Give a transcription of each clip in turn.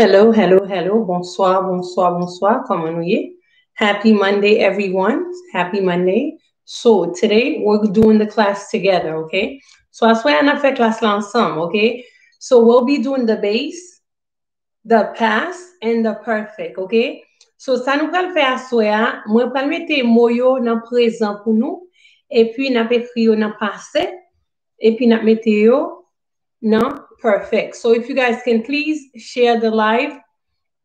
Hello, hello, hello. Bonsoir, bonsoir, bonsoir. Comment are you? Happy Monday, everyone. Happy Monday. So today we're doing the class together, okay? So I swear I fait class ensemble, okay? So we'll be doing the base, the past, and the perfect, okay? So ça nous le faire assoya. Moi, pas mettre moyo dans présent pour nous. Et puis, n'a écrit dans passé. Et puis, n'a mettre yo dans Perfect. So if you guys can please share the live,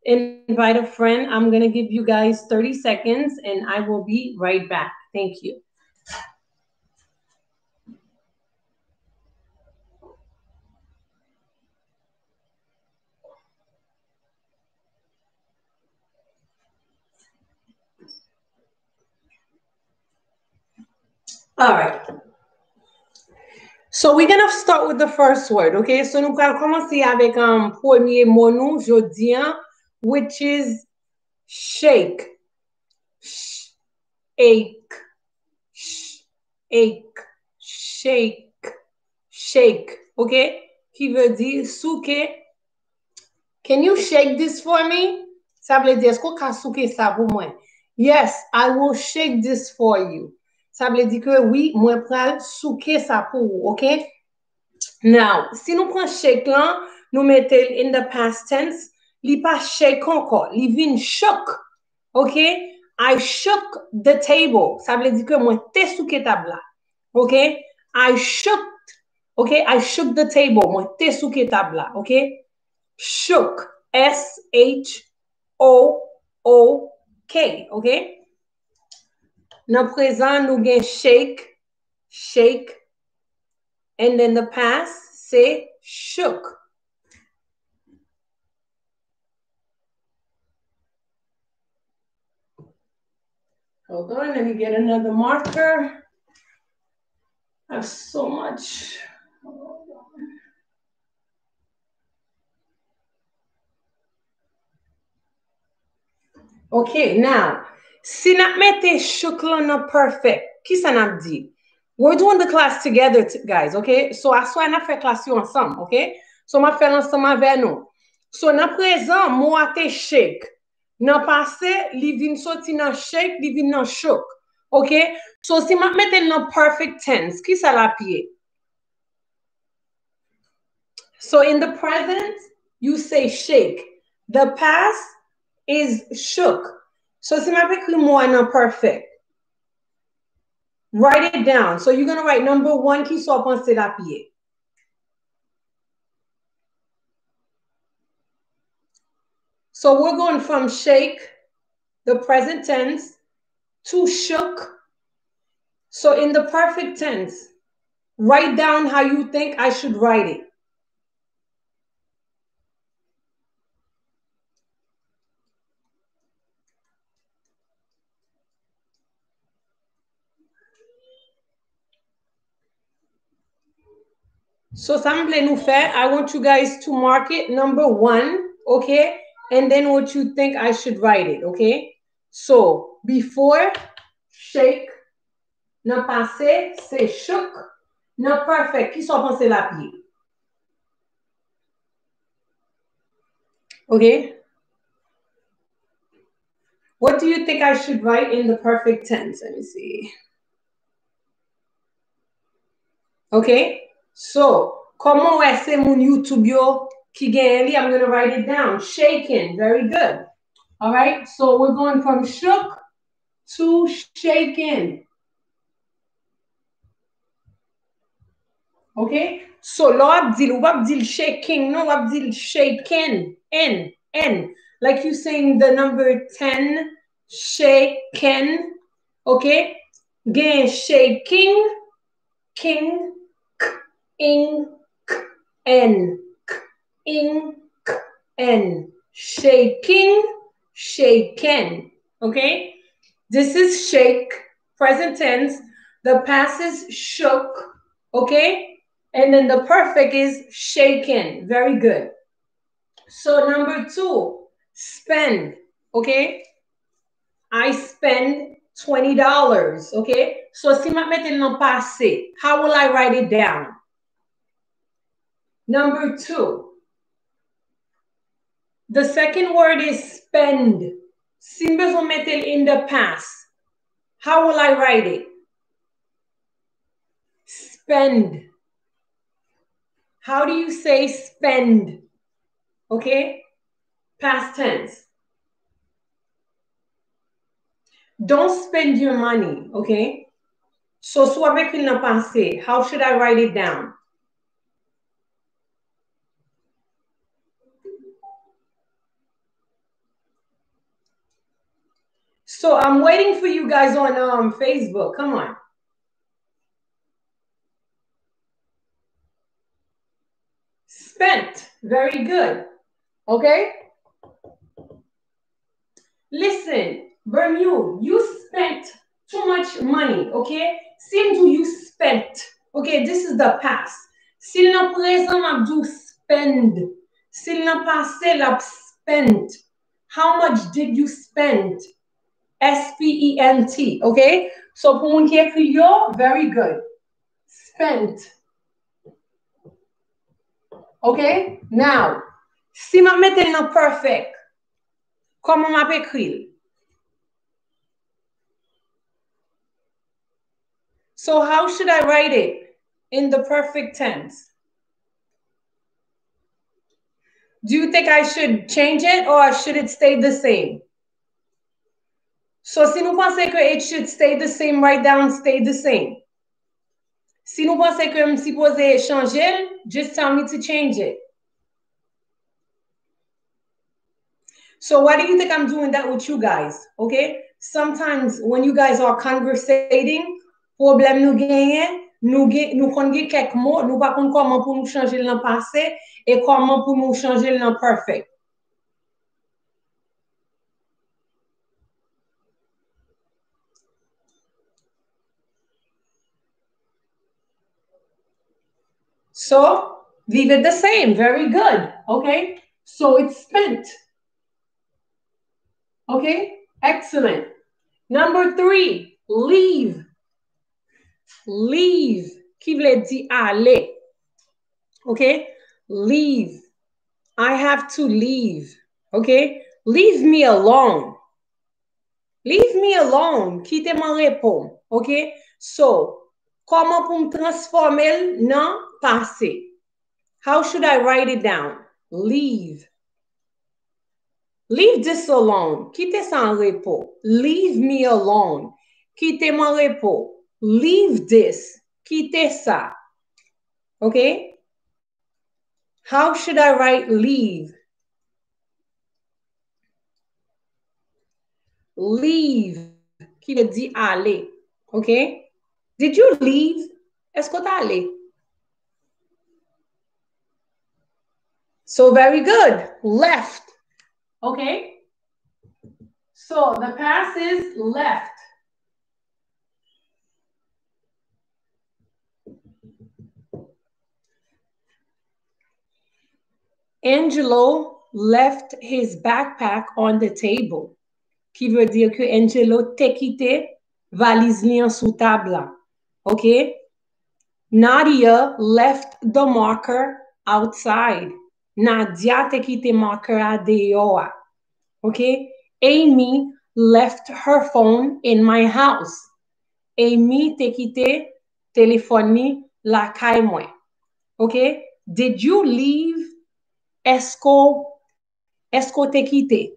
invite a friend. I'm going to give you guys 30 seconds and I will be right back. Thank you. All right. So we're gonna start with the first word, okay? So nous allons commencer avec um, un premier mot nous jeudi, which is shake. Shake. Shake. Shake. Shake. Okay? Qui veut dire souke. Can you shake this for me? Ça veut dire, est-ce qu'on souke ça pour moi? Yes, I will shake this for you. Sa ble di ke, oui, mwen pral souke sa pou, ok? Now, si nou pran shake lan, nou metel in the past tense, li pa shake anko, li vin shock, ok? I shook the table. Sa ble di ke mwen te souke tabla, ok? I shook, ok? I shook the table, mwen te souke tabla, ok? Shook, S-H-O-O-K, ok? Now present, nous gain shake, shake. And then the past, say shook. Hold on, let me get another marker. I have so much. Okay, now Si nak mette shukla na perfect, ki sa nak di? We're doing the class together, guys, okay? So aswa na fe class yo ansam, okay? So ma fe lansam ave nou. So na prezan, mou ate shake. Nan pase, li vin soti nan shake, li vin nan shuk. Okay? So si ma mette nan perfect tense, ki sa la piye? So in the present, you say shake. The past is shook. So si m'a écrit moi non perfect. Write it down. So you're going to write number one qui soit pensé la pied. So we're going from shake, the present tense, to shook. So in the perfect tense, write down how you think I should write it. So sample nous faire, I want you guys to mark it number one, okay? And then what you think I should write it, okay? So before, shake. Non passé, c'est shook. Non perfect, qui sont pensés la pied? Okay? What do you think I should write in the perfect tense? Let me see. Okay? So, comment est-ce mon YouTube yo ki gen I'm going to write it down. Shaking. Very good. All right. So, we're going from shook to shaking. Okay? So, lo ap dil, dil shaking, no wap dil shaking. N, N. Like you saying the number 10, shaken. Okay? Gen shaking, king, ink, n, ink, n. Shaking, shaken. Okay? This is shake, present tense. The past is shook. Okay? And then the perfect is shaken. Very good. So number two, spend. Okay? I spend $20. Okay? So si ma mette non passé, how will I write it down? Number two, The second word is spend. Si bezon in the past, how will I write it? Spend. How do you say spend? Okay? Past tense. Don't spend your money, okay? So, pase. How should I write it down? So I'm waiting for you guys on um, Facebook. Come on. Spent. Very good. Okay? Listen, Bermude, you spent too much money, okay? Seems you spent. Okay, this is the past. S'il nan présent, spend. S'il nan passé, spent. How much did you spend? S-P-E-N-T, okay? So pou moun ki ekri yo, very good. Spent. Okay? Now, si ma mette nan perfect, koman ma pe? So how should I write it in the perfect tense? Do you think I should change it or should it stay the same? So si nou panse ke it should stay the same, write down stay the same. Si nou panse ke m si pose chanje, just tell me to change it. So why do you think I'm doing that with you guys? Okay? Sometimes when you guys are conversating, problem nou genye, nou, gen, nou kon gen kek mo, nou pa kon koman pou nou chanje nan pase, e koman pou nou chanje nan perfect. So leave it the same. Very good. Okay. So it's spent. Okay. Excellent. Number three, leave. Leave. Qui veut dire aller? Okay. Leave. I have to leave. Okay. Leave me alone. Leave me alone. Quitte mon repos. Okay. So, Koman pou m transformel nan pase? How should I write it down? Leave. Leave this alone. Kite san repo. Leave me alone. Kite man repo. Leave this. Kite sa. Ok? How should I write leave? Leave. Kite di ale. Ok? Did you leave? Est-ce que t'as allé? So very good. Left. Okay? So the pass is left. Angelo left his backpack on the table. Qui veut dire que Angelo te quitté valise li sous table. Okay? Nadia left the marker outside. Nadia te quitté marker a deoa. Okay? Amy left her phone in my house. Amy te quitté téléphone la kay mwen. Okay? Did you leave esko te kite?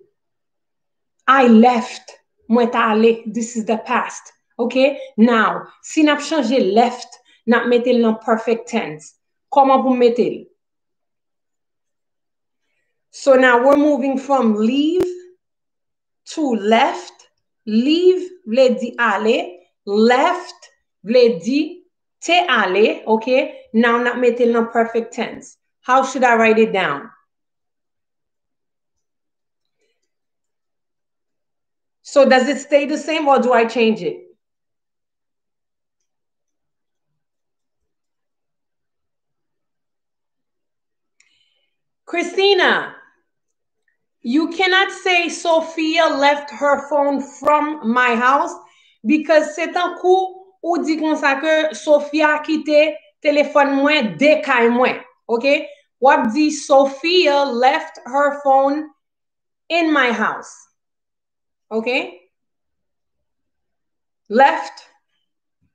I left. Mwen ta ale. This is the past. Okay? Now, si nap chanje left, nap metel nan perfect tense. Koman pou metel? So now we're moving from leave to left. Leave vle di ale. Left vle di te ale. Okay? Now nap metel perfect tense. How should I write it down? So does it stay the same or do I change it? Christina, you cannot say Sophia left her phone from my house because c'est un coup ou dit kon sa que Sophia quitté téléphone moi kay moi. OK? What dit Sophia left her phone in my house. Okay? Left.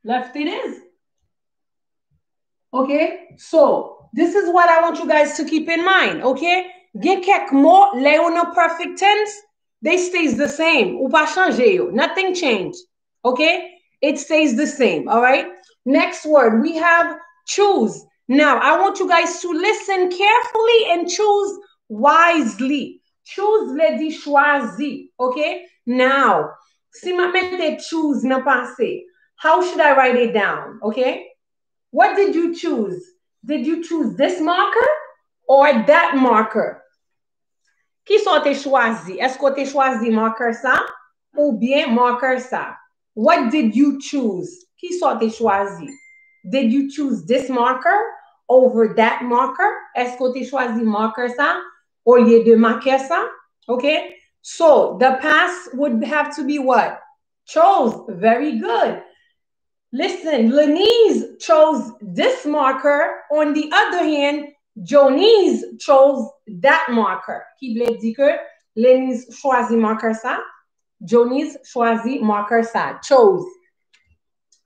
Left it is. Okay? So, this is what I want you guys to keep in mind. Okay? Gen kek mo, le perfect tense, they stays the same. Ou pa yo. Nothing changed. Okay? It stays the same. All right? Next word, we have choose. Now, I want you guys to listen carefully and choose wisely. Choose le di chwazi. Okay? Now, si ma mette choose nan pase, how should I write it down? Okay? What did you choose? Did you choose this marker or that marker? Ki so te chwazi? Esko te chwazi marker sa? Ou bien marker sa? What did you choose? Ki so te chwazi? Did you choose this marker over that marker? Esko te chwazi marker sa? Ou liye de marker sa? Okay? So the past would have to be what? Chose. Very good. Listen, Lenise chose this marker. On the other hand, Jonise chose that marker. Ki ble di ke Lenise chwazi marker sa. Jonise chwazi marker sa. Chose.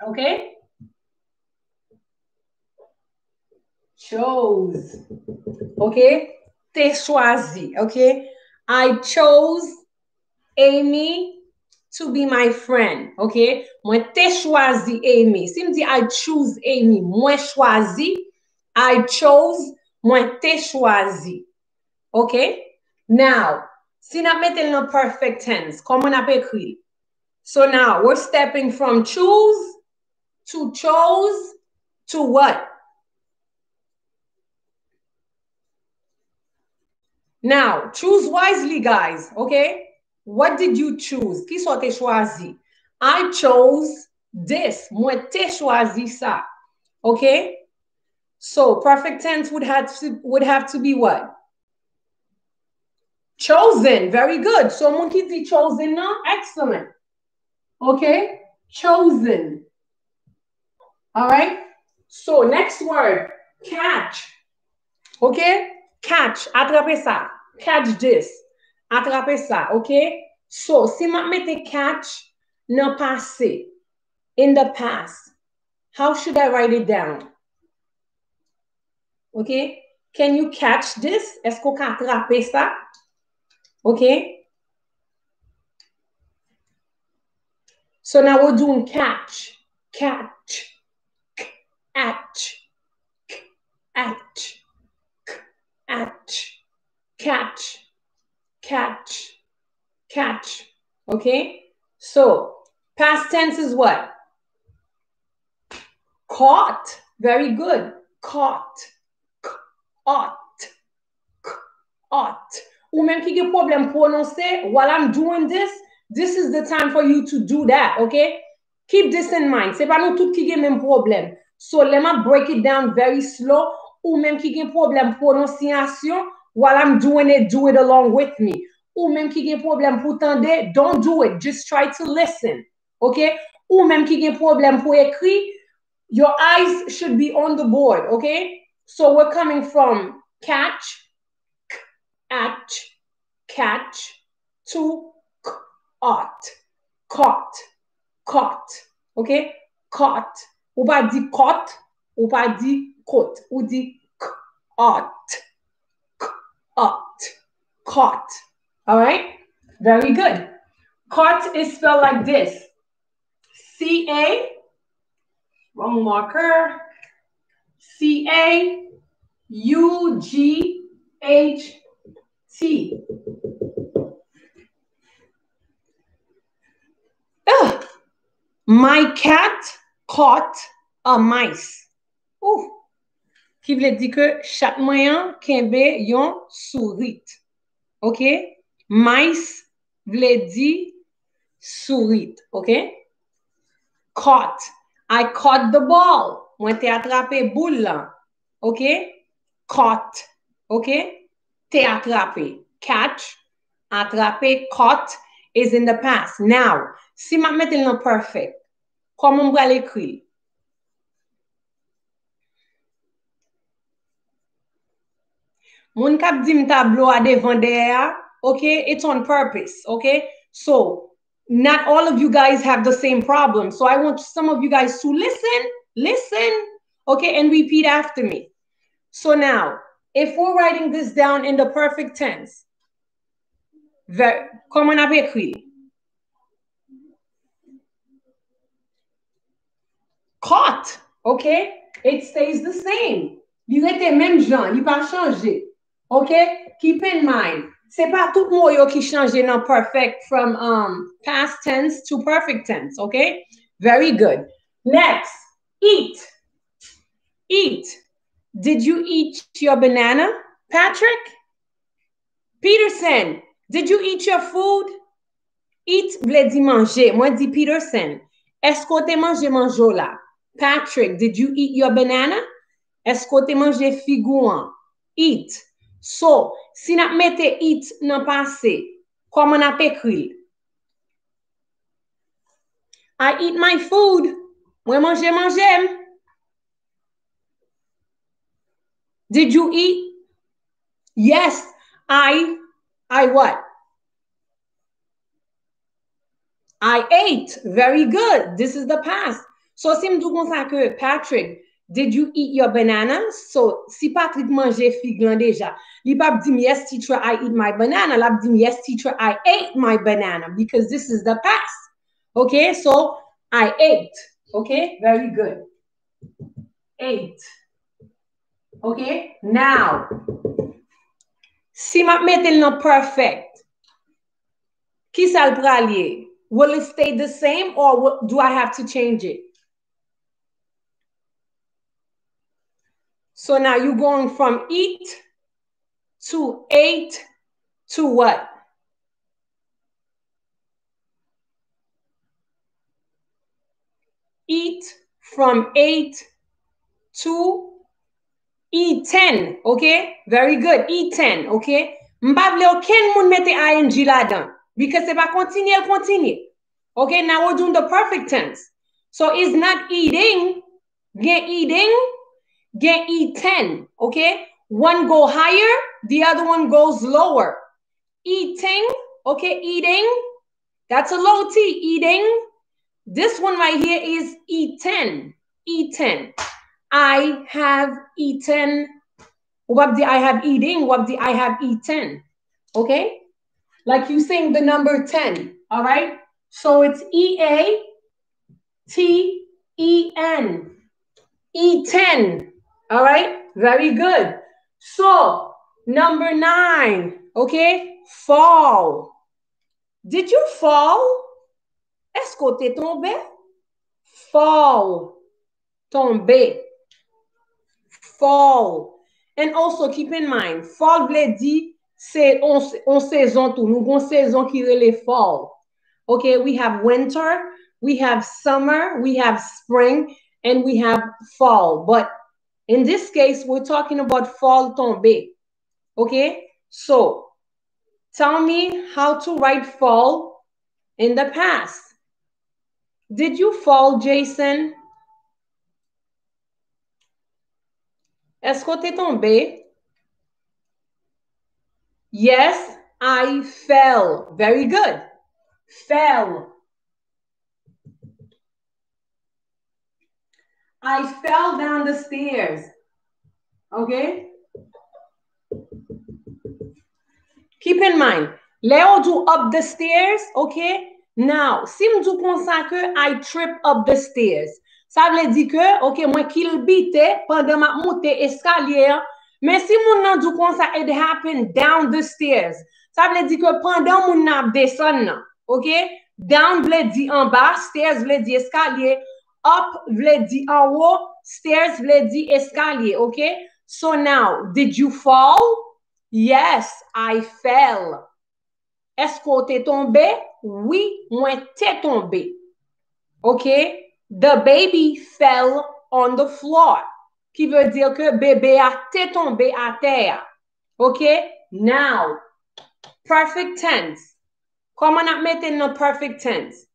Okay? Chose. Okay? Te chwazi. Okay? I chose Amy to be my friend. Okay? Mwen te chwazi Amy. Si mdi I choose Amy, mwen chwazi. I chose, mwen te chwazi. Okay? Now, si na mette no perfect tense, koman ap ekri? So now, we're stepping from choose to chose to what? Now, choose wisely, guys. Okay? What did you choose? Ki so te chwazi? I chose this. Mwen te chwazi sa. Okay? So, perfect tense would have to, would have to be what? Chosen. Very good. So, mwen ki chosen now? Excellent. Okay? Chosen. All right? So, next word. Catch. Okay? Catch. Atrape sa. Catch this. Atrape sa. Okay? So, si ma mette catch nan pase, in the past, how should I write it down? Okay? Can you catch this? Esko ka atrape sa? Okay? So now we're doing catch. Catch. Catch. Catch. Catch. Catch. Catch. Catch. Okay? So, past tense is what? Caught. Very good. Caught. Caught. Caught. Ou même qui a problem prononcer, while I'm doing this, this is the time for you to do that, okay? Keep this in mind. C'est pas nous tout qui a même problème. So, let me break it down very slow. Ou même qui a problem prononciation, while I'm doing it, do it along with me. Ou même qui a problem pour tendre, don't do it. Just try to listen, okay? Ou même qui a problem pour écrire, your eyes should be on the board, okay? So, we're coming from catch, catch, catch, to caught, caught, caught, okay? Caught. Ou pa di caught, ou pa di caught, ou di caught, caught, caught. All right? Very good. Caught is spelled like this. C-A, wrong marker, C-A-U-G-H-T. Ugh. My cat caught a mice. Ouh. ki vle di ke chak mayan kenbe yon sourit. Ok? Mais vle di sourit. Ok? Caught. I caught the ball. Mwen te atrape boule la. Ok? Caught. Ok? Te atrape. Catch. Atrape. Caught is in the past. Now, si ma mette nan perfect, komon mwen ekri? Moun kap di m tablo a devan de a, okay, it's on purpose, okay? So not all of you guys have the same problem. So I want some of you guys to listen, listen, okay, and repeat after me. So now, if we're writing this down in the perfect tense, comment on a écrit? Caught, okay? It stays the same. Il rete même genre, il pas changer. Okay? Keep in mind, c'est pas tout mot yo qui change dans perfect from um, past tense to perfect tense, okay? Very good. Next, eat. Eat. Did you eat your banana, Patrick? Peterson, did you eat your food? Eat vle di manger. Moi di Peterson. Est-ce te mangé manjo la? Patrick, did you eat your banana? Est-ce te mangé figouan? Eat. So, si nap mette it nan pase, koman ap ekril? I eat my food. Mwen manje manjem. Did you eat? Yes, I, I what? I ate. Very good. This is the past. So, si mdou kon sa ke Patrick, did you eat your banana? So, si Patrick manje fig lan deja, li pap dim, yes, teacher, I eat my banana. Lap dim, yes, teacher, I ate my banana because this is the past. Okay, so I ate. Okay, very good. Ate. Okay, now, si map metel nan perfect, ki sal pralye? Will it stay the same or do I have to change it? So now you're going from eat to ate to what? Eat from eight to E10, okay? Very good, E10, okay? Mbable aucun moun mette ing la dan. Because se pa continue, continue. Okay, now we're doing the perfect tense. So it's not eating, get eating, get E10, okay? One go higher, the other one goes lower. Eating, okay, eating, that's a low T, eating. This one right here is E10, E10. I have eaten. What the I have eating? What the I have eaten? Okay? Like you saying the number 10. All right? So it's E A T E N. E10. All right? Very good. So, number nine. Okay? Fall. Did you fall? Est-ce que t'es tombé? Fall. Tomber fall. And also keep in mind, fall vle di, se on, on saison tou. Nou gon saison ki rele fall. Okay, we have winter, we have summer, we have spring, and we have fall. But in this case, we're talking about fall tombe. Okay, so tell me how to write fall in the past. Did you fall, Jason? Est-ce que tombé? Yes, I fell. Very good. Fell. I fell down the stairs. Okay? Keep in mind, le ou do up the stairs, okay? Now, si m do konsa ke I trip up the stairs, sa vle di ke, ok, mwen kil bite pandan ma mwote eskalye, men si moun nan do konsa it happen down the stairs, sa vle di ke pandan moun nan ap deson nan, ok? Down vle di an ba, stairs vle di eskalyer, up vle di an wo, stairs vle di eskalye, ok? So now, did you fall? Yes, I fell. Esko te tombe? Oui, mwen te tombe. Ok? The baby fell on the floor. Qui veut dire que bébé a été tombé à terre. OK? Now, perfect tense. Comment on mettre in perfect tense?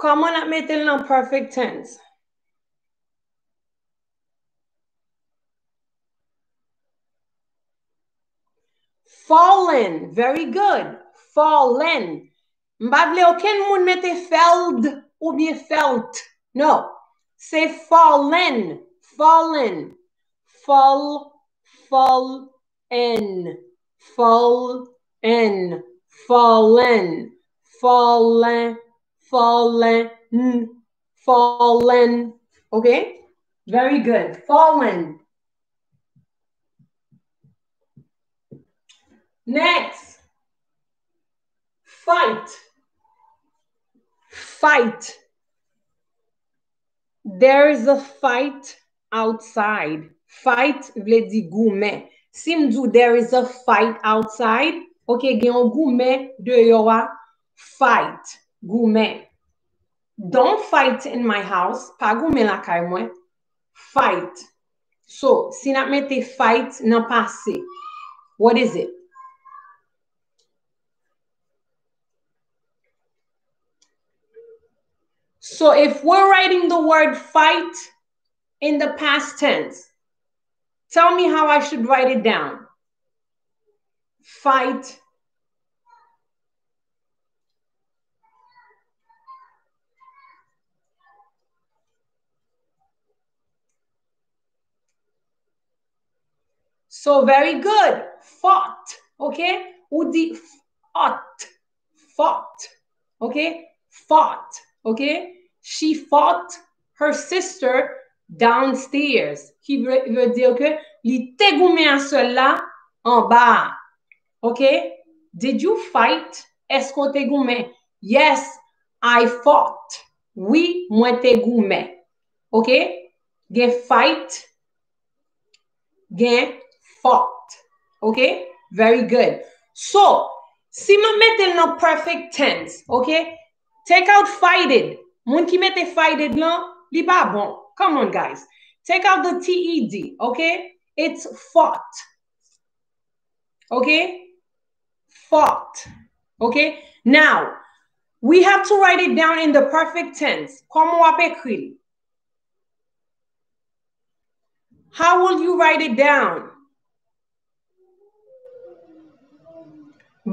Koman ap metel nan perfect tense? Fallen. Very good. Fallen. Mba vle oken moun mette feld ou bie felt. No. Se fallen. Fallen. Fall, fall, en. Fall, en. Fallen. Fallen. Fallen. Fallen. Okay? Very good. Fallen. Next. Fight. Fight. There is a fight outside. Fight vle di goumen. Si there is a fight outside, ok, gen yon goumen de yowa fight. Goumen. Don't fight in my house. Pa goumen la kay mwen. Fight. So, si mette fight nan pase. What is it? So if we're writing the word fight in the past tense, tell me how I should write it down. Fight. So very good. Fought. Ok? Ou di fought. Fought. Ok? Fought. Ok? She fought her sister downstairs. Ki ve diyo ke li te goume an se la an ba. Ok? Did you fight? Esko te goume? Yes, I fought. Oui, mwen te goume. Ok? Gen fight. Gen fought. Okay? Very good. So, si ma mette no perfect tense, okay? Take out fighted. Moun ki mette fighted lan, li ba bon. Come on, guys. Take out the T-E-D, okay? It's fought. Okay? Fought. Okay? Now, we have to write it down in the perfect tense. Comment wap? How will you write it down?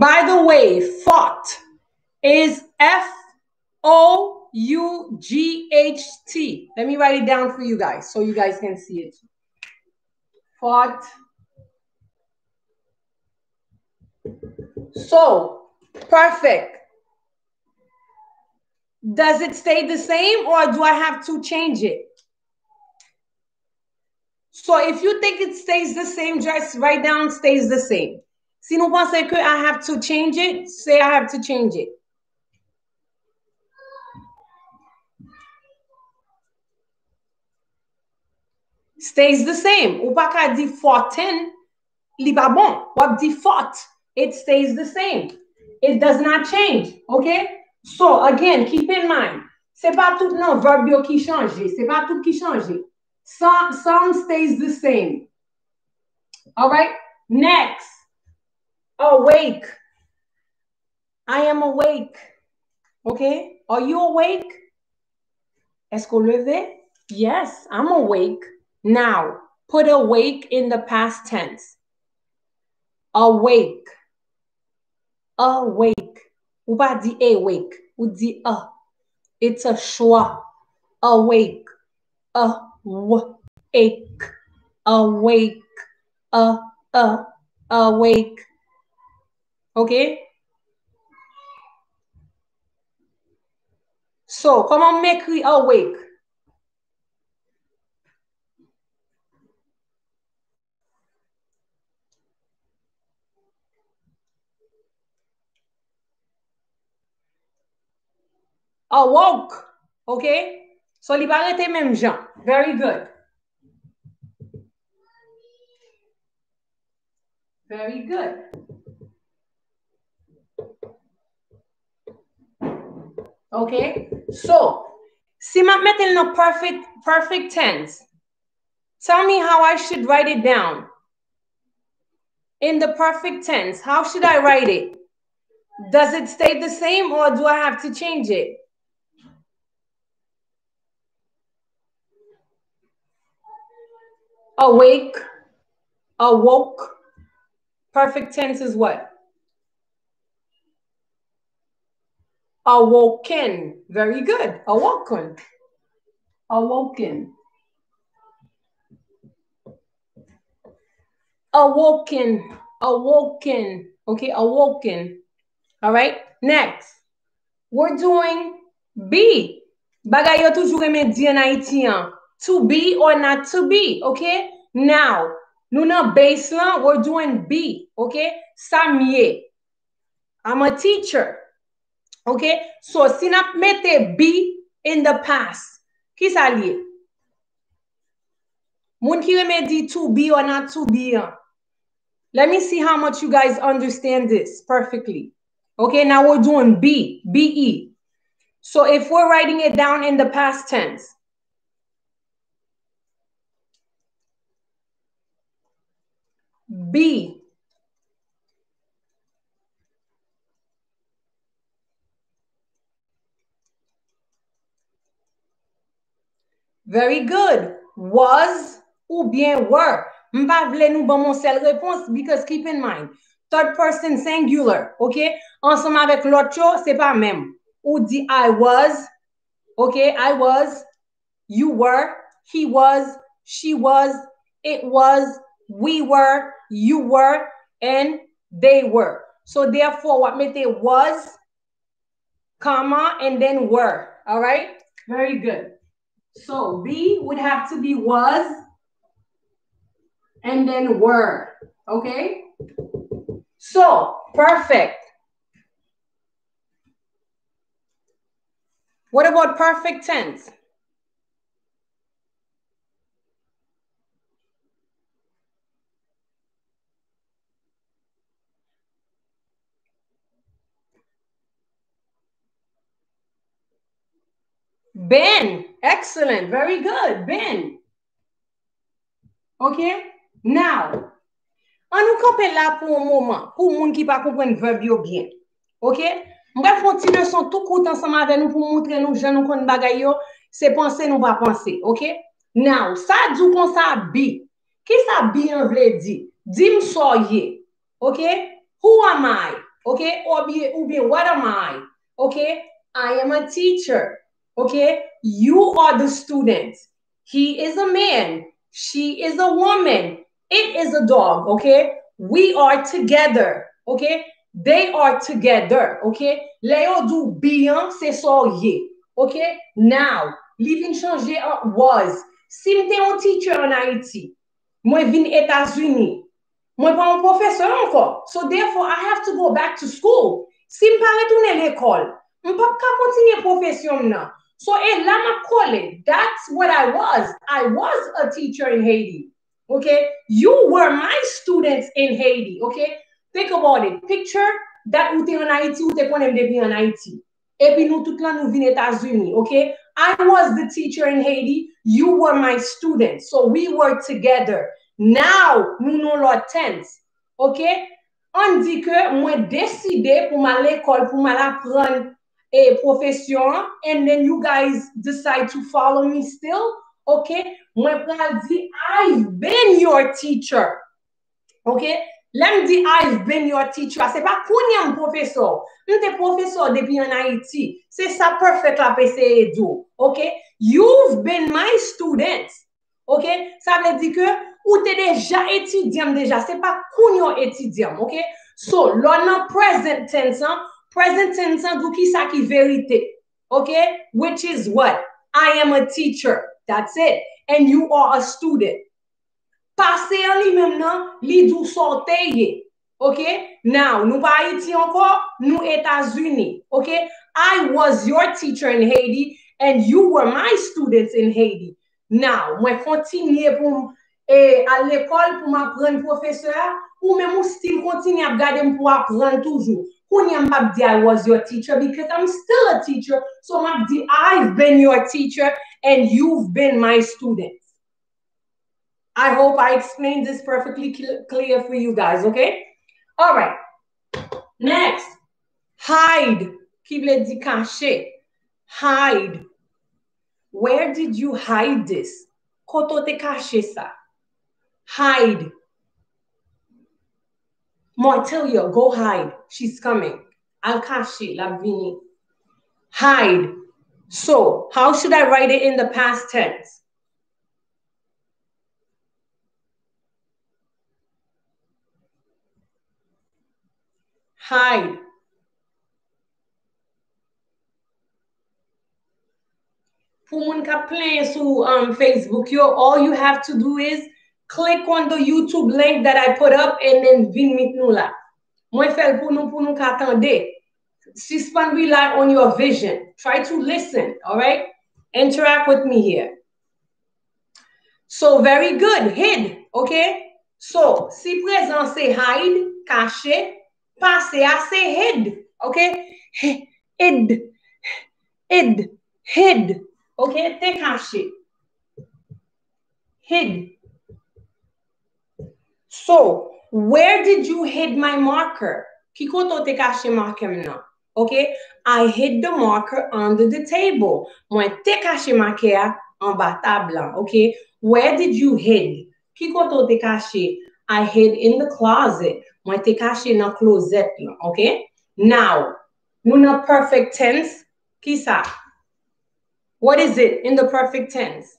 By the way, fought is F O U G H T. Let me write it down for you guys so you guys can see it. Fought. So, perfect. Does it stay the same or do I have to change it? So, if you think it stays the same, just write down stays the same. Si nous pensez que I have to change it, say I have to change it. stays the same. Ou pa ka di forten, li ba bon. Wap di fort, it stays the same. It does not change, okay? So, again, keep in mind, se pa tout nan verb yo ki chanje, se pa tout ki chanje. Some, some stays the same. All right? Next. Awake. I am awake. Okay? Are you awake? Est-ce qu'on leve? Yes, I'm awake. Now, put awake in the past tense. Awake. Awake. Ou pa di awake. Ou di a. It's a schwa. Awake. A-w-ake. Awake. A-a. Awake. Ok? So, koman mekri awake? Awoke, Ok? So, li barete menm jan. Very good. Very good. Okay, so simak metal no perfect perfect tense. Tell me how I should write it down. In the perfect tense, how should I write it? Does it stay the same or do I have to change it? Awake, awoke. Perfect tense is what? Awoken. Very good. Awoken. Awoken. Awoken. Awoken. Okay, awoken. All right. Next. We're doing be. Bagay yo toujou reme en Haitian. To be or not to be. Okay. Now, nou nan base lan, we're doing be. Okay. Sa miye. I'm a teacher. Okay. So, si nap mette be in the past. Ki sa liye? Moun ki reme di to be or not to be. Let me see how much you guys understand this perfectly. Okay, now we're doing be, be. So if we're writing it down in the past tense, be. Very good. Was ou bien were. Mpa vle nou ban mon sel repons because keep in mind, third person singular, ok? Ensemble avec l'autre chose, c'est pas même. Ou dit I was, ok? I was, you were, he was, she was, it was, we were, you were, and they were. So therefore, what it was, comma, and then were. All right? Very good. So be would have to be was and then were. Okay? So, perfect. What about perfect tense? Ben, Excellent. Very good. Ben. Ok? Now, an nou kapè la pou an mouman, pou moun ki pa koupwen verb yo bien. Ok? Mwen fon ti leson tout kout ansama ave nou pou moutre nou jen nou kon bagay yo, se panse nou pa panse. Ok? Now, sa djou kon sa bi. Ki sa bi an vle di? Di msoye. Ok? Who am I? Ok? Ou bien, what am I? Ok? I am a teacher. Ok? You are the student. He is a man. She is a woman. It is a dog. Okay, we are together. Okay, they are together. Okay, Leo do bien, c'est so. Okay, now, living changer was. Si mte un teacher en Haiti, mwen vin Etats-Unis, mwen pa un professeur encore. So therefore, I have to go back to school. Si m pa retourne l'école, m pa ka kontinye profesyon nan. So in Lama Kole, that's what I was. I was a teacher in Haiti. Okay. You were my students in Haiti. Okay. Think about it. Picture that ou te en Haiti, ou te konem depi en Haiti. Epi nou tout la nou vin. Okay. I was the teacher in Haiti. You were my students. So we were together. Now, nou nou lo tense. Okay. On di ke mwen deside pou ma l'ekol, pou ma la pran a profesyon, and then you guys decide to follow me still, ok, mwen pral di, I've been your teacher, ok, lem di, I've been your teacher, se pa kounye m profesor, m te profesor depi an Haiti, se sa perfect la PCE do, ok, you've been my student, ok, sa vle di ke, ou te deja etidyam deja, se pa kounyo etidyam, ok, so, lò nan present tense an, Present tense an tou ki sa ki verite. Ok? Which is what? I am a teacher. That's it. And you are a student. Pase an li mem nan, li dou sote ye. Ok? Now, nou pa Haiti anko, nou Etasuni. Ok? I was your teacher in Haiti and you were my students in Haiti. Now, mwen kontinye pou e, al l'ekol pou m apren profeseur, ou mwen mou stil kontinye ap gade m pou apren toujou. Mabdi, I was your teacher because I'm still a teacher. So Mabdi, I've been your teacher and you've been my student. I hope I explained this perfectly clear for you guys, okay? All right. Next, hide. Veut dire cacher? Hide. Where did you hide this? Koto te caché ça? Hide. Mortelia, go hide. She's coming. Alkashi, Lavini. Hide. So, how should I write it in the past tense? Hide. Pour moun ka plen sou um, Facebook yo, all you have to do is click on the YouTube link that I put up and then vin mit nou la. Mwen fel pou nou pou nou ka atende. Suspend rely on your vision. Try to listen, all right? Interact with me here. So, very good. Hid, okay? So, si prezant se hide, kache, pase a se hid, okay? Hid, hid, hid, okay? Te kache. Hid. So, where did you hid my marker? Ki koto te caché marker maintenant? Okay, I hid the marker under the table. Mwen te kache marker en bas table. Okay, where did you hid? Ki koto te kache? I hid in the closet. Mwen te kache nan closet Okay, now, nou perfect tense. Ki sa? What is it in the perfect tense?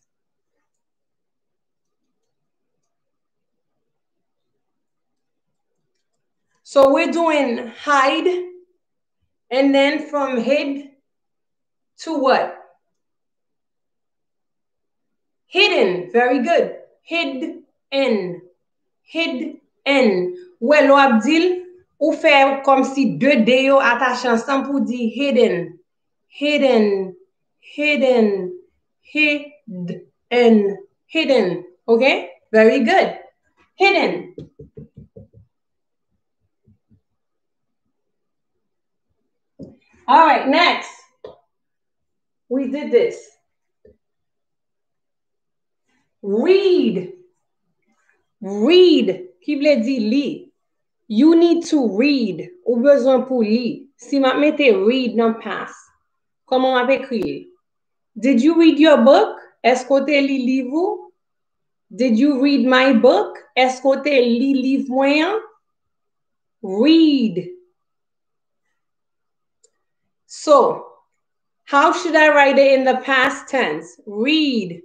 So we're doing hide and then from hid to what? Hidden. Very good. Hid in. Hid in. Well, Abdil, ou fait comme si deux D yo ensemble pour dire hidden. Hidden. Hidden. Hidden. Hidden. Okay? Very good. Hidden. All right, next. We did this. Read. Read. Qui veut dire li? You need to read. Ou besoin pour li. Si ma mette read dans pass. Comment on écrit? Did you read your book? Que tu li livre? Did you read my book? Que tu li livre Read. So, how should I write it in the past tense? Read.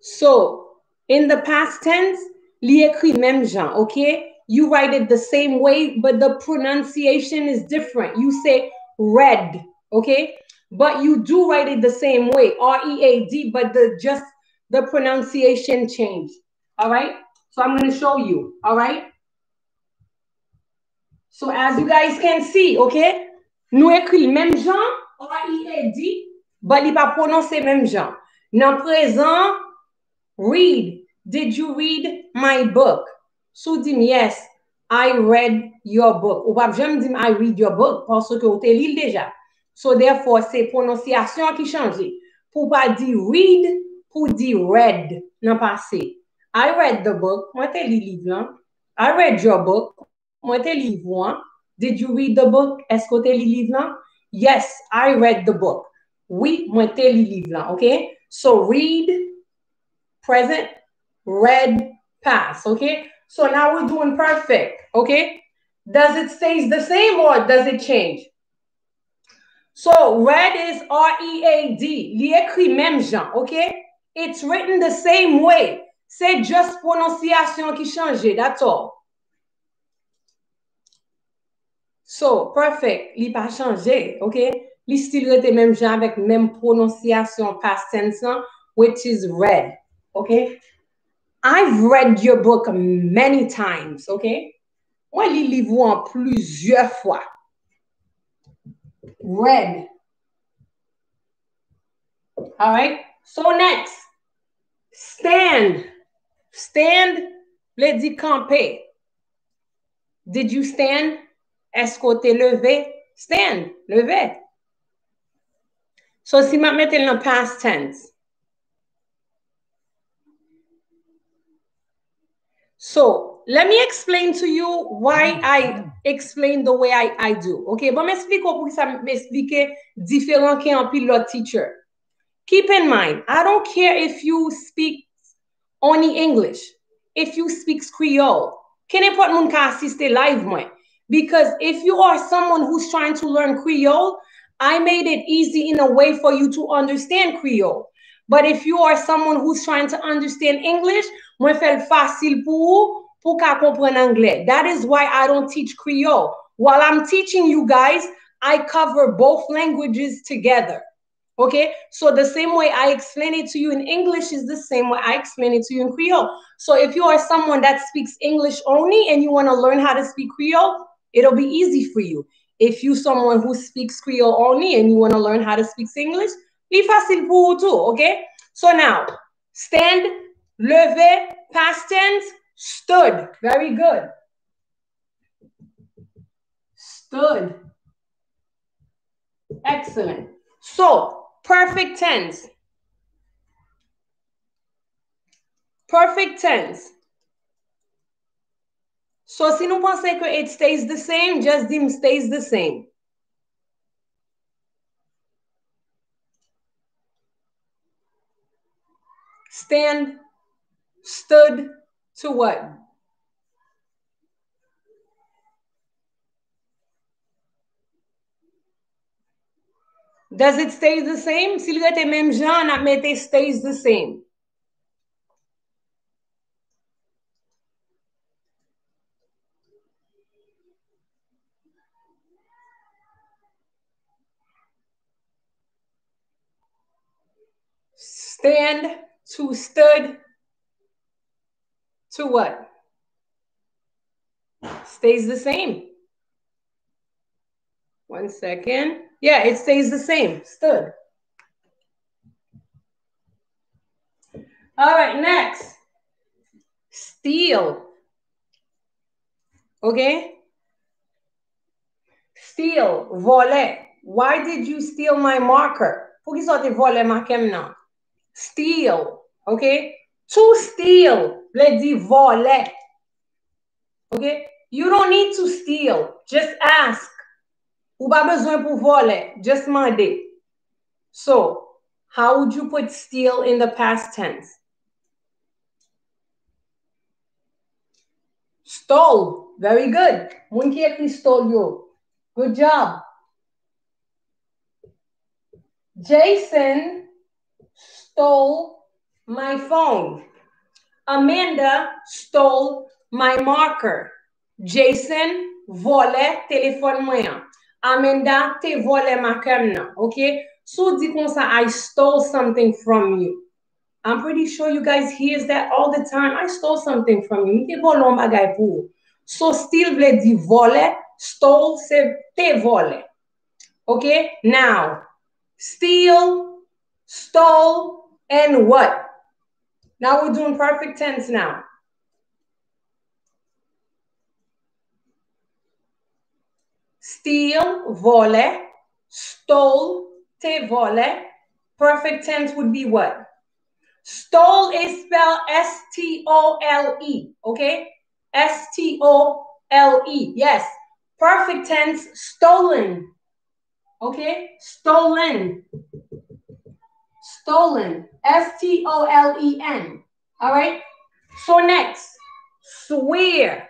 So, in the past tense, li écrit même genre, okay? You write it the same way, but the pronunciation is different. You say red, okay? But you do write it the same way, R-E-A-D, but the just the pronunciation changed, all right? So I'm going to show you, all right? So as you guys can see, ok, nou ekri l menm jan, R-I-E-D, ba li pa prononse menm jan. Nan prezan, read, did you read my book? Sou dim yes, I read your book. Ou pap jem dim I read your book, porso ke ou te li l deja. So therefore, se pronosyasyon ki chanje. Pou pa di read, pou di read nan pase. I read the book, mwen te li liv lan. I read your book, Mwen te li Did you read the book? Esko te li liv Yes, I read the book. Oui, mwen te li liv Okay? So read, present, read, past. Okay? So now we're doing perfect. Okay? Does it stay the same or does it change? So read is R-E-A-D. Li écrit même genre. Okay? It's written the same way. C'est juste prononciation qui change, that's all. So, perfect, li pa chanje, ok? Li stil rete menm jan avèk menm prononciasyon past tense lan, which is read, ok? I've read your book many times, ok? Mwen li livou an plusieurs fwa. Read. Alright? So next, stand. Stand, le di kampe. Did you stand? Esko te leve? Stand, leve. So si ma mette nan past tense. So, let me explain to you why I explain the way I, I do. Ok, bon m'espliko pou ki sa m'esplike diferan ki an pil teacher. Keep in mind, I don't care if you speak only English, if you speak Creole. Ke ne pot moun ka asiste live mwen. Because if you are someone who's trying to learn Creole, I made it easy in a way for you to understand Creole. But if you are someone who's trying to understand English, mwen fel fasil pou pou ka kompren anglais. That is why I don't teach Creole. While I'm teaching you guys, I cover both languages together. Okay, so the same way I explain it to you in English is the same way I explain it to you in Creole. So if you are someone that speaks English only and you want to learn how to speak Creole, it'll be easy for you. If you someone who speaks Creole only and you want to learn how to speak English, be facile pour vous too, okay? So now, stand, lever, past tense, stood. Very good. Stood. Excellent. So, perfect tense. Perfect tense. So, si nou pense que it stays the same, just dim stays the same. Stand, stood to what? Does it stay the same? Si li rete menm jan, ap mette stays the same. Stand to stood to what? Stays the same. One second. Yeah, it stays the same. Stood. All right, next. Steal. Okay? Steal, voler. Why did you steal my marker? Por que só te vole marquem não? Steal, okay? To steal, let's di vole. Okay? You don't need to steal. Just ask. Ou pas besoin pour voler, just demander. So, how would you put steal in the past tense? Stole. Very good. Moun ki ekri stole yo. Good job. Jason stole my phone. Amanda stole my marker. Jason vole telefon mwen. Amanda te vole makem nan. Ok? So di kon sa, I stole something from you. I'm pretty sure you guys hears that all the time. I stole something from you. Mi te volon bagay pou. So still vle di vole, stole se te vole. Ok? Now, steal, stole, and what? Now we're doing perfect tense now. steal, vole, stole, te vole. Perfect tense would be what? Stole is spelled S-T-O-L-E, okay? S-T-O-L-E, yes. Perfect tense, stolen, okay? Stolen, stolen, S-T-O-L-E-N, all right? So next, swear,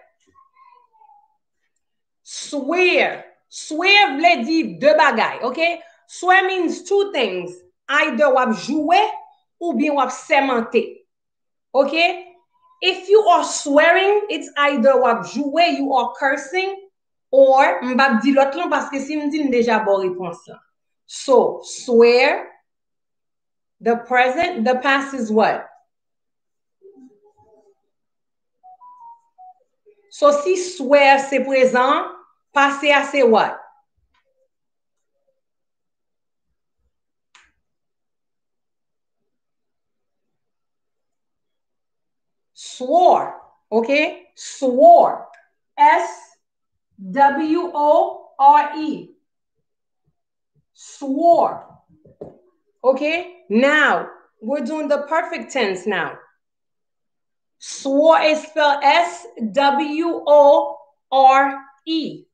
swear, Swear vle di de bagay, ok? Swear means two things. Either wap joue ou bien wap semente. Ok? If you are swearing, it's either wap joue, you are cursing, or mbap di lot lan paske si mdi deja bo repons. So, swear, the present, the past is what? So, si swear se présent, Passé à say what? Swore, okay? Swore. S W O R E. Swore. Okay? Now, we're doing the perfect tense now. Swore is spelled S W O R E.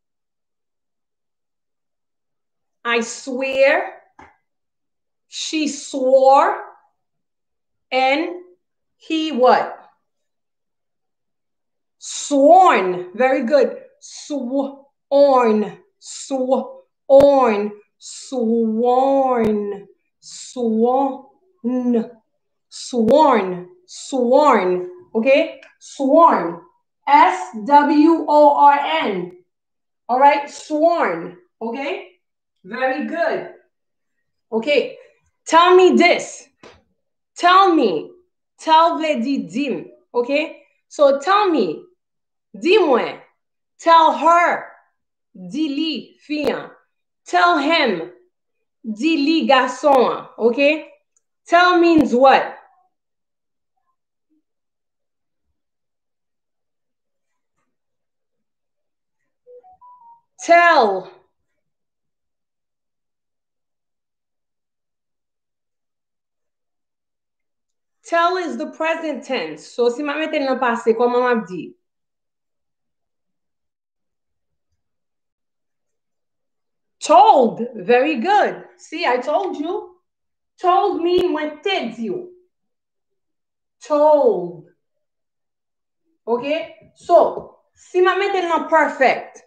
I swear She swore and he what? Sworn. Very good. Sworn. Sworn. Sworn. Sworn. Sworn. Sworn. Okay? Sworn. S W O R N. All right? Sworn. Okay? Very good. Okay. Tell me this. Tell me. Tell vle dim. Okay? So tell me. Dis-moi. Tell her. Dis-li, fille. Tell him. Dis-li. Okay? Tell means what? Tell. Tell is the present tense. So, si ma mette nan pase, koman ma? Told. Very good. See, I told you. Told me mwen te you. Told. Okay? So, si ma mette nan perfect,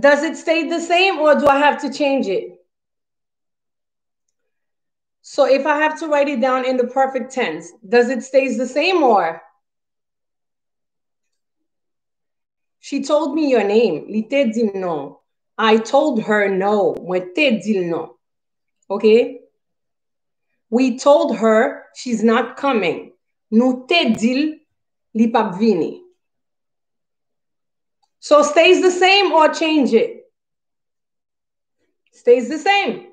does it stay the same or do I have to change it? So if I have to write it down in the perfect tense, does it stays the same or? She told me your name. Li te di no. I told her no. Mwen te di no. Okay? We told her she's not coming. Nou te dil li pap vini. So stays the same or change it? Stays the same.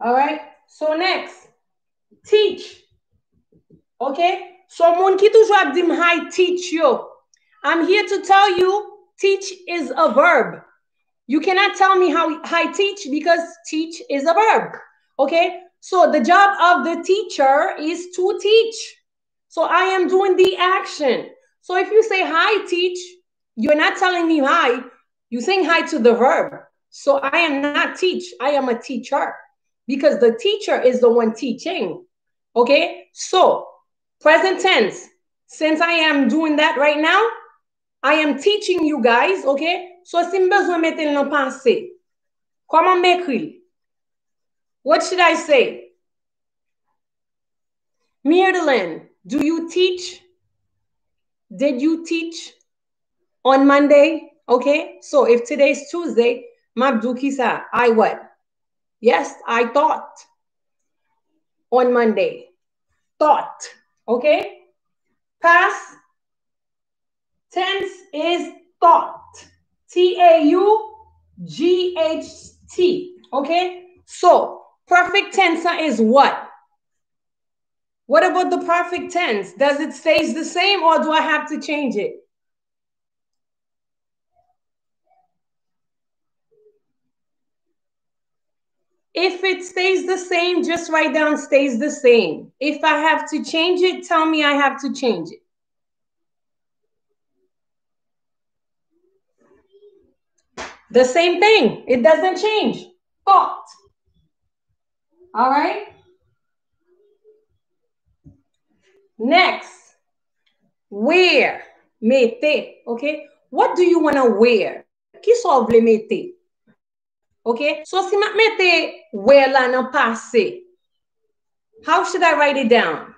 All right. So next, teach. Okay. So moun ki toujou ap dim hi teach you. I'm here to tell you teach is a verb. You cannot tell me how hi teach because teach is a verb. Okay. So the job of the teacher is to teach. So I am doing the action. So if you say hi teach, you're not telling me hi. You're saying hi to the verb. So I am not teach. I am a teacher because the teacher is the one teaching. Okay, so present tense, since I am doing that right now, I am teaching you guys, okay? So si mbezwen mette nan panse, koman mekri? What should I say? Myrdeline, do you teach? Did you teach on Monday? Okay, so if today's Tuesday, Mabduki sa, I what? Yes, I thought on Monday. Thought. Okay? Past tense is thought. T A U G H T. Okay? So, perfect tense is what? What about the perfect tense? Does it stays the same or do I have to change it? If it stays the same, just write down stays the same. If I have to change it, tell me I have to change it. The same thing. It doesn't change. Thought. All right. Next. Wear. Mete. Okay. What do you want to wear? Vle mete? Okay, so si mak mette wear la nan pase, how should I write it down?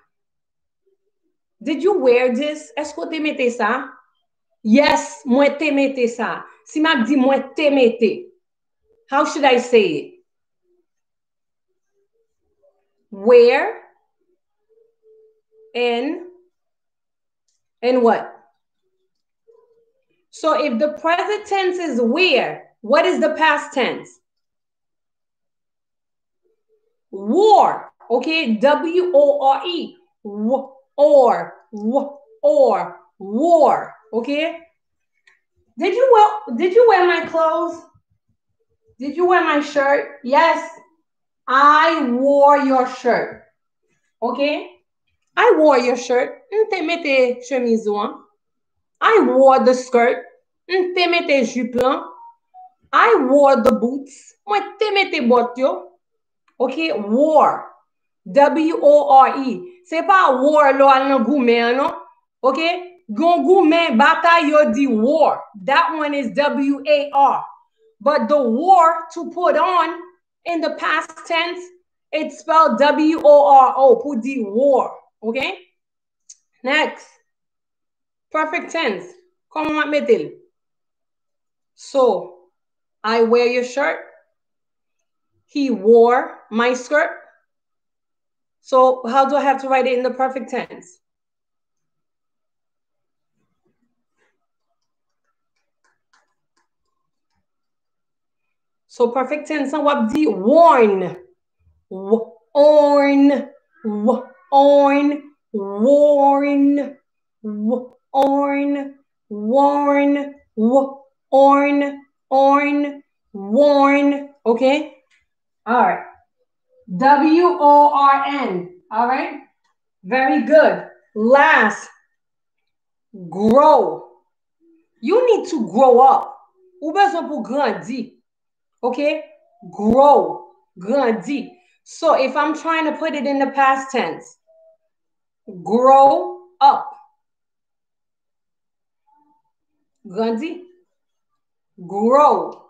Did you wear this? Esko te mette sa? Yes, mwen te mette sa. Si mak di mwen te mette, how should I say it? Where and and what? So if the present tense is where, what is the past tense? War. Okay, W O R E. Or, or, war. Okay. Did you wear? Did you wear my clothes? Did you wear my shirt? Yes, I wore your shirt. Okay, I wore your shirt. Chemise I wore the skirt. Jupe I wore the boots. Mwen te mette bot yo. Ok, wore. W-O-R-E. Se pa wore lo an nan goumen, no? Ok, gon goumen, bata yo di wore. That one is W-A-R. But the war to put on in the past tense, it's spelled W-O-R-O, pour di war, okay? Next, perfect tense. Comment met-il? So, I wear your shirt. He wore my skirt. So how do I have to write it in the perfect tense? So perfect tense wap di worn. Worn. Worn. Worn. Worn. Worn. Worn. Worn. Worn. Okay? All right. W O R N. All right? Very good. Last. Grow. You need to grow up. Ou bezon pou grandi. Okay? Grow. Grandi. So if I'm trying to put it in the past tense, grow up. Grandi. Grow.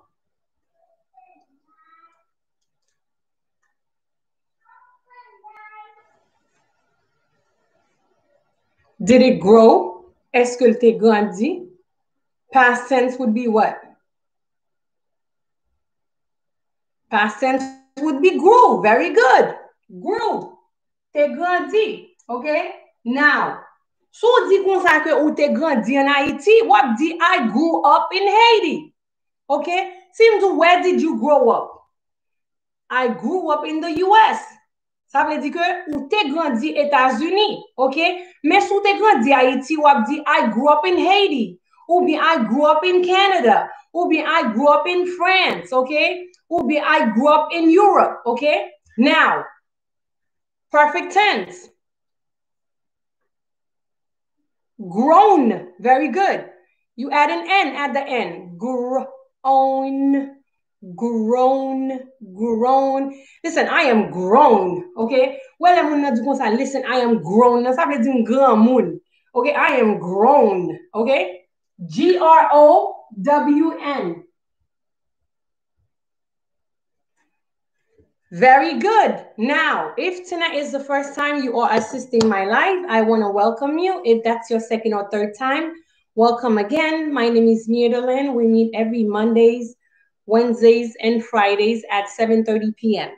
Did it grow? Est-ce que grandi? Past tense would be what? Past tense would be grew. Very good. Grew. Te grandi. Ok? Now, sou di kon sa ke ou te grandi an Haiti, wap di I grew up in Haiti. Ok? Sim tou where did you grow up? I grew up in the US. Sa vle di ke ou te grandi Etasuni, ok? Men sou te grandi Haiti, wap di I grew up in Haiti. Ou bi I grew up in Canada. Ou bi I grew up in France, ok? Ou bi I grew up in Europe. Okay? Now, perfect tense. Grown. Very good. You add an N at the end. Grown. Grown. Grown. Listen, I am grown. Okay? Well, I'm not going to listen, I am grown. That's how they do grown. Okay? I am grown. Okay? G R O W N. Very good. Now, if tonight is the first time you are assisting my live, I want to welcome you. If that's your second or third time, welcome again. My name is Myrdeline. We meet every Mondays, Wednesdays, and Fridays at 7.30 p.m.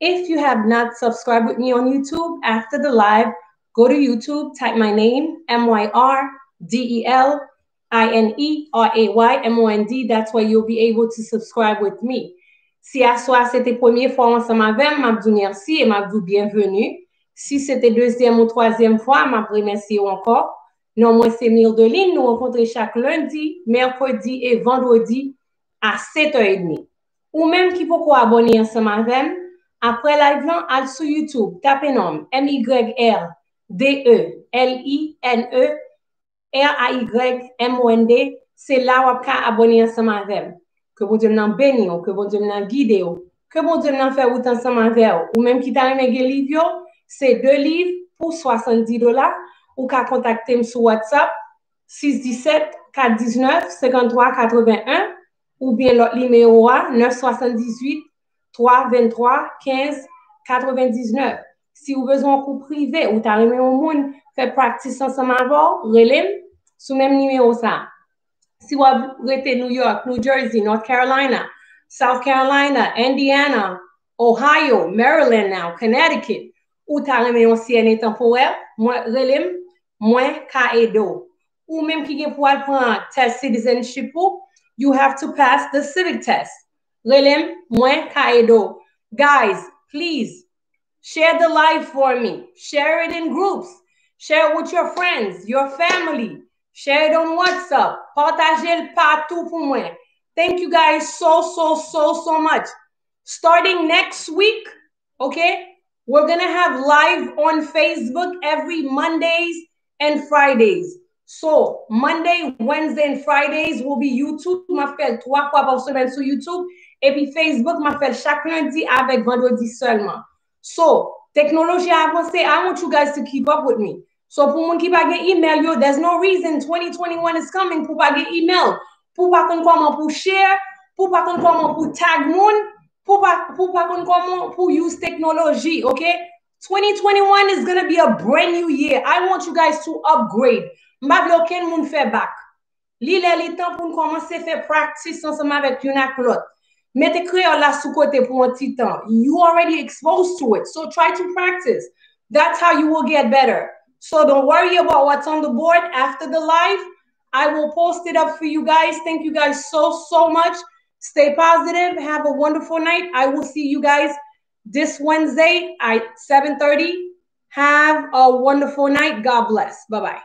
If you have not subscribed with me on YouTube after the live, go to YouTube, type my name, M-Y-R-D-E-L-I-N-E-R-A-Y-M-O-N-D. That's where you'll be able to subscribe with me. Si à soi, c'était première fois ensemble avec moi, je vous merci et je vous bienvenue. Si c'était deuxième ou troisième fois, je vous remercie encore. Non, moi, c'est Myrdeline. Nous rencontrons chaque lundi, mercredi et vendredi à 7h30. Ou même qui peut abonner ensemble avec. Après live, là, sur YouTube, tapez nom M-Y-R-D-E-L-I-N-E-R-A-Y-M-O-N-D. C'est là où vous abonner ensemble avec que bon Dieu nous bénisse, que bon Dieu nous guide, que bon Dieu nous fait route ensemble avec ou même qui t'a aimé livre, c'est deux livres pour 70 dollars ou qu'à contacter sur WhatsApp 617 419 53 81 ou bien l'autre numéro 978 323 15 99. Si vous avez besoin d'un coup privé ou t'as aimé au monde, faites pratique ensemble avec vous, relève sous même numéro ça. Si wap rete New York, New Jersey, North Carolina, South Carolina, Indiana, Ohio, Maryland now, Connecticut, ou ta reme yon CNA temporel, mwen relem, mwen ka edo. Ou menm ki gen pou al pran test citizenship pou, you have to pass the civic test. Relem, mwen ka edo. Guys, please, share the live for me. Share it in groups. Share it with your friends, your family. Share it on WhatsApp. Partagez partout pour moi. Thank you guys so, so, so, so much. Starting next week, okay, we're going to have live on Facebook every Mondays and Fridays. So, Monday, Wednesday, and Fridays will be YouTube. Ma fè trois fois par semaine sur YouTube. Et puis Facebook, ma fè chaque lundi avec vendredi seulement. So, technology avancé. I want you guys to keep up with me. So pou moun ki pa gen email yo, there's no reason 2021 is coming pou pa gen email. Pou pa kon koman pou share, pou pa kon koman pou tag moun, pou pa, pou pa kon koman pou use teknoloji, ok? 2021 is gonna be a brand new year. I want you guys to upgrade. Mba vle ken moun fe bak. Li le li tan pou m komanse fe praktis ansama vek yon ak lot. Mete kreyo la sou kote pou an ti tan. You already exposed to it, so try to practice. That's how you will get better. So don't worry about what's on the board after the live. I will post it up for you guys. Thank you guys so, so much. Stay positive. Have a wonderful night. I will see you guys this Wednesday at 7.30. Have a wonderful night. God bless. Bye-bye.